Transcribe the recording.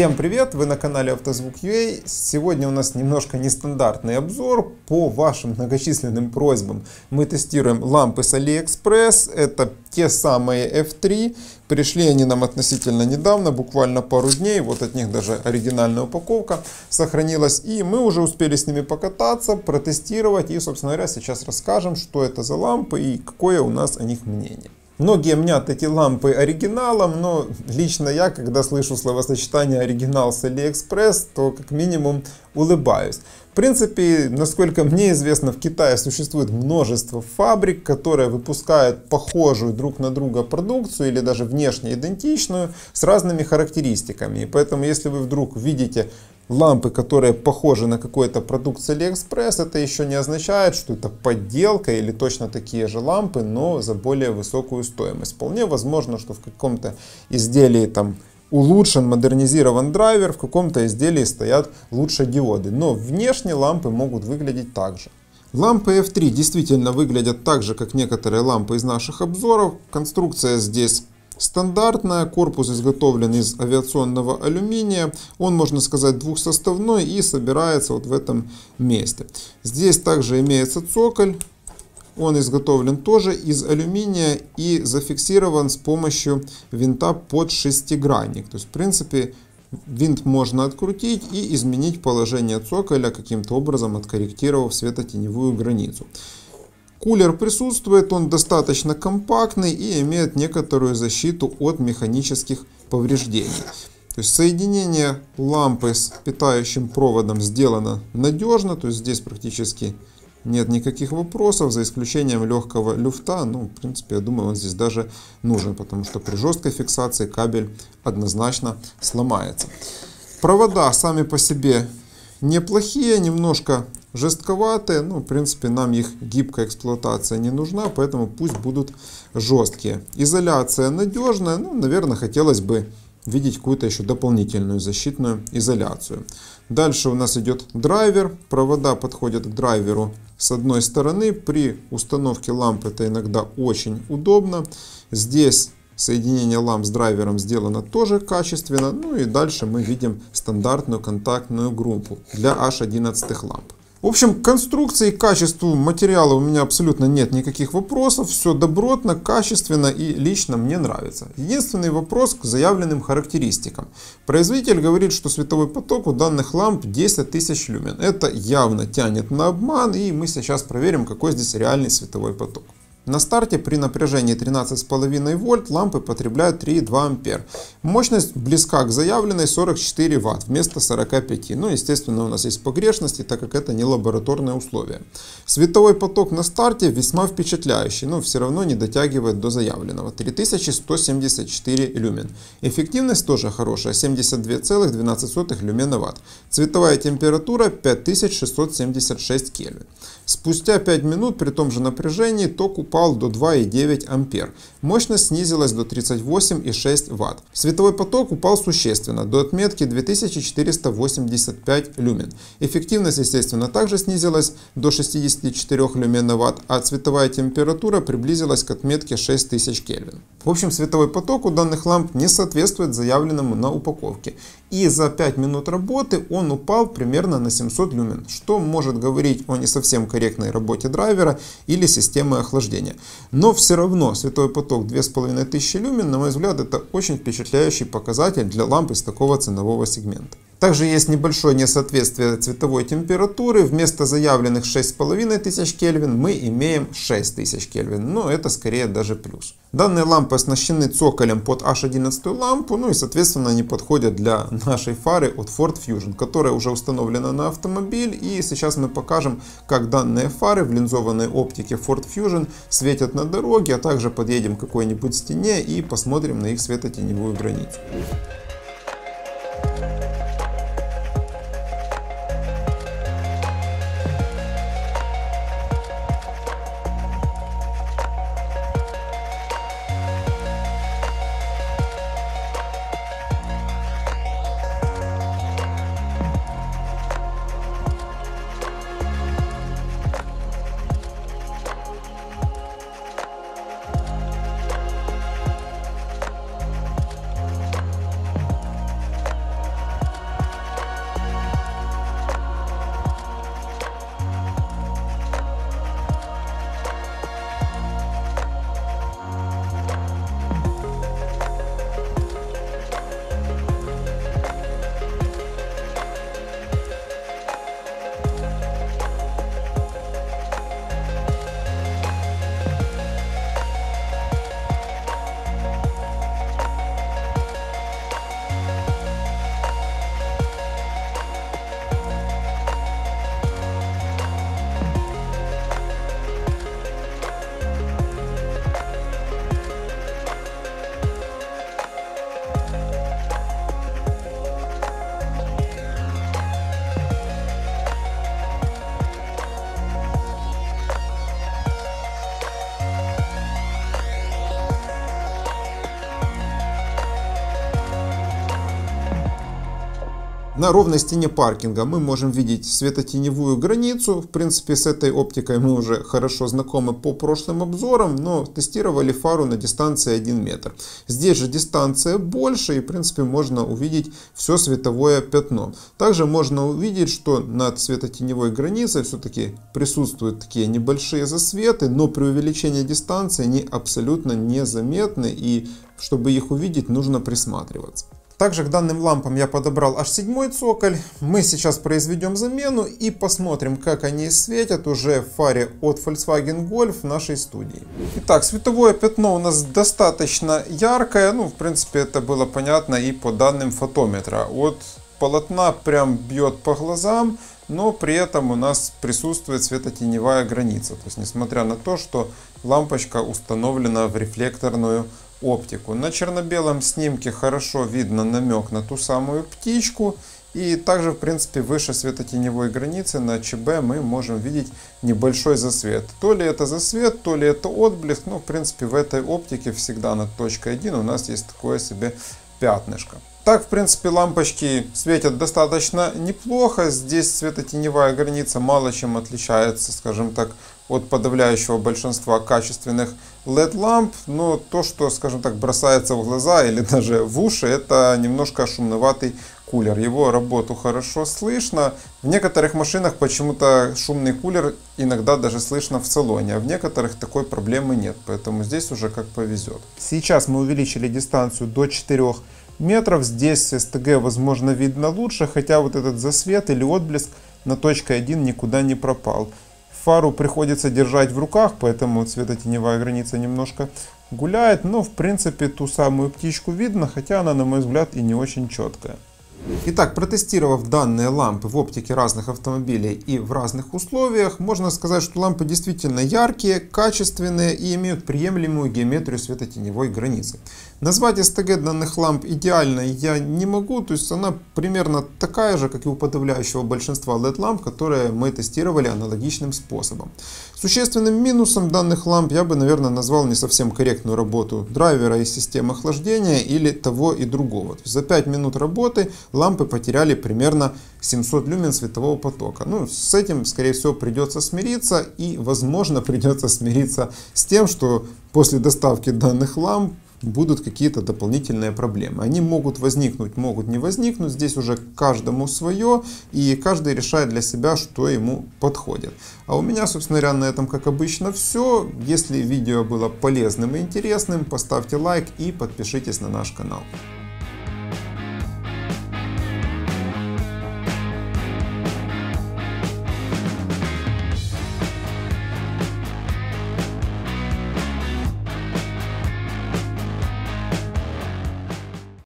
Всем привет! Вы на канале Автозвук.ua. Сегодня у нас немножко нестандартный обзор по вашим многочисленным просьбам. Мы тестируем лампы с AliExpress. Это те самые F3. Пришли они нам относительно недавно, буквально пару дней. Вот от них даже оригинальная упаковка сохранилась. И мы уже успели с ними покататься, протестировать. И, собственно говоря, сейчас расскажем, что это за лампы и какое у нас о них мнение. Многие мнят эти лампы оригиналом, но лично я, когда слышу словосочетание оригинал с AliExpress, то как минимум улыбаюсь. В принципе, насколько мне известно, в Китае существует множество фабрик, которые выпускают похожую друг на друга продукцию или даже внешне идентичную с разными характеристиками. И поэтому, если вы вдруг видите лампы, которые похожи на какой-то продукт с AliExpress, это еще не означает, что это подделка или точно такие же лампы, но за более высокую стоимость. Вполне возможно, что в каком-то изделии там улучшен, модернизирован драйвер, в каком-то изделии стоят лучше диоды. Но внешне лампы могут выглядеть так же. Лампы F3 действительно выглядят так же, как некоторые лампы из наших обзоров. Конструкция здесь Стандартная, корпус изготовлен из авиационного алюминия. Он, можно сказать, двухсоставной и собирается вот в этом месте. Здесь также имеется цоколь. Он изготовлен тоже из алюминия и зафиксирован с помощью винта под шестигранник. То есть, в принципе, винт можно открутить и изменить положение цоколя, каким-то образом откорректировав светотеневую границу. Кулер присутствует, он достаточно компактный и имеет некоторую защиту от механических повреждений. То есть соединение лампы с питающим проводом сделано надежно, то есть здесь практически нет никаких вопросов, за исключением легкого люфта. Ну, в принципе, я думаю, он здесь даже нужен, потому что при жесткой фиксации кабель однозначно сломается. Провода сами по себе неплохие, немножко жестковатые. Ну, в принципе, нам их гибкая эксплуатация не нужна, поэтому пусть будут жесткие. Изоляция надежная. Ну, наверное, хотелось бы видеть какую-то еще дополнительную защитную изоляцию. Дальше у нас идет драйвер. Провода подходят к драйверу с одной стороны. При установке ламп это иногда очень удобно. Здесь Соединение ламп с драйвером сделано тоже качественно. Ну и дальше мы видим стандартную контактную группу для H11 ламп. В общем, к конструкции и качеству материала у меня абсолютно нет никаких вопросов. Все добротно, качественно и лично мне нравится. Единственный вопрос к заявленным характеристикам. Производитель говорит, что световой поток у данных ламп 10 тысяч люмен. Это явно тянет на обман и мы сейчас проверим, какой здесь реальный световой поток. На старте при напряжении 13,5 вольт лампы потребляют 3,2 ампер. Мощность близка к заявленной 44 ватт вместо 45. Ну, естественно, у нас есть погрешности, так как это не лабораторные условия. Световой поток на старте весьма впечатляющий, но все равно не дотягивает до заявленного. 3174 люмен. Эффективность тоже хорошая, 72,12 люмена ватт. Цветовая температура 5676 кельвин. Спустя 5 минут при том же напряжении ток упал до 2,9 ампер. Мощность снизилась до 38,6 Вт. Световой поток упал существенно, до отметки 2485 люмен. Эффективность, естественно, также снизилась до 64 люмен на Вт, а цветовая температура приблизилась к отметке 6000 Кельвин. В общем, световой поток у данных ламп не соответствует заявленному на упаковке. И за 5 минут работы он упал примерно на 700 люмен, что может говорить о не совсем корректной работе драйвера или системы охлаждения. Но все равно световой поток 2500 люмен, на мой взгляд, это очень впечатляющий показатель для ламп из такого ценового сегмента. Также есть небольшое несоответствие цветовой температуры. Вместо заявленных 6500 Кельвин мы имеем 6000 Кельвин. Но это скорее даже плюс. Данные лампы оснащены цоколем под H11 лампу. Ну и соответственно они подходят для нашей фары от Ford Fusion, которая уже установлена на автомобиль. И сейчас мы покажем, как данные фары в линзованной оптике Ford Fusion светят на дороге. А также подъедем к какой-нибудь стене и посмотрим на их светотеневую границу. На ровной стене паркинга мы можем видеть светотеневую границу. В принципе, с этой оптикой мы уже хорошо знакомы по прошлым обзорам, но тестировали фару на дистанции 1 метр. Здесь же дистанция больше и, в принципе, можно увидеть все световое пятно. Также можно увидеть, что над светотеневой границей все-таки присутствуют такие небольшие засветы, но при увеличении дистанции они абсолютно незаметны и чтобы их увидеть нужно присматриваться. Также к данным лампам я подобрал аж седьмой цоколь. Мы сейчас произведем замену и посмотрим, как они светят уже в фаре от Volkswagen Golf в нашей студии. Итак, световое пятно у нас достаточно яркое. Ну, в принципе, это было понятно и по данным фотометра. От полотна прям бьет по глазам, но при этом у нас присутствует светотеневая граница. То есть, несмотря на то, что лампочка установлена в рефлекторную оптику. На черно-белом снимке хорошо видно намек на ту самую птичку. И также, в принципе, выше светотеневой границы на ЧБ мы можем видеть небольшой засвет. То ли это засвет, то ли это отблеск. Но, в принципе, в этой оптике всегда над точкой 1 у нас есть такое себе пятнышко. Так, в принципе, лампочки светят достаточно неплохо. Здесь светотеневая граница мало чем отличается, скажем так, от подавляющего большинства качественных LED-ламп, но то, что, скажем так, бросается в глаза или даже в уши, это немножко шумноватый кулер. Его работу хорошо слышно. В некоторых машинах почему-то шумный кулер иногда даже слышно в салоне, а в некоторых такой проблемы нет, поэтому здесь уже как повезет. Сейчас мы увеличили дистанцию до 4 метров. Здесь СТГ возможно видно лучше, хотя вот этот засвет или отблеск на точке 1 никуда не пропал. Фару приходится держать в руках, поэтому светотеневая граница немножко гуляет. Но в принципе ту самую птичку видно, хотя она на мой взгляд и не очень четкая. Итак, протестировав данные лампы в оптике разных автомобилей и в разных условиях, можно сказать, что лампы действительно яркие, качественные и имеют приемлемую геометрию светотеневой границы. Назвать СТГ данных ламп идеальной я не могу, то есть она примерно такая же, как и у подавляющего большинства LED-ламп, которые мы тестировали аналогичным способом. Существенным минусом данных ламп я бы, наверное, назвал не совсем корректную работу драйвера и системы охлаждения или того и другого. То есть за 5 минут работы лампы потеряли примерно 700 люмен светового потока. Ну, с этим, скорее всего, придется смириться и, возможно, придется смириться с тем, что после доставки данных ламп будут какие-то дополнительные проблемы. Они могут возникнуть, могут не возникнуть. Здесь уже каждому свое, и каждый решает для себя, что ему подходит. А у меня, собственно говоря, на этом, как обычно, все. Если видео было полезным и интересным, поставьте лайк и подпишитесь на наш канал.